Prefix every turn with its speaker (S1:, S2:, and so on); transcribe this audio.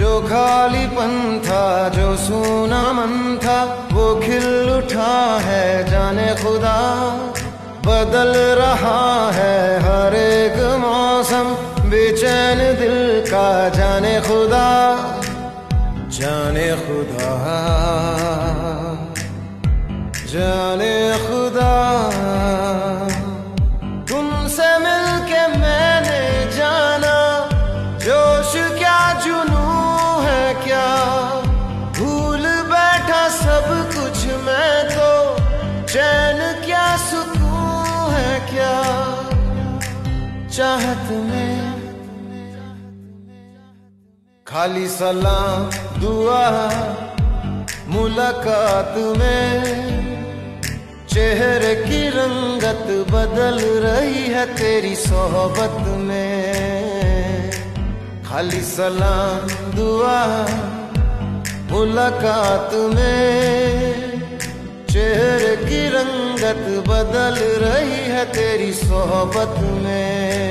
S1: जो खालीपन था, जो सोना मन था, वो खिल उठा है जाने खुदा। बदल रहा है हर एक मौसम, बेचैन दिल का जाने खुदा। जाने खुदा, जाने चैन क्या सुकून है क्या? चाहत में, खाली सलाम, दुआ, मुलाकात में। चेहरे की रंगत बदल रही है तेरी सोहबत में। खाली सलाम, दुआ, मुलाकात में। चेहरे बदल रही है तेरी सोहबत में।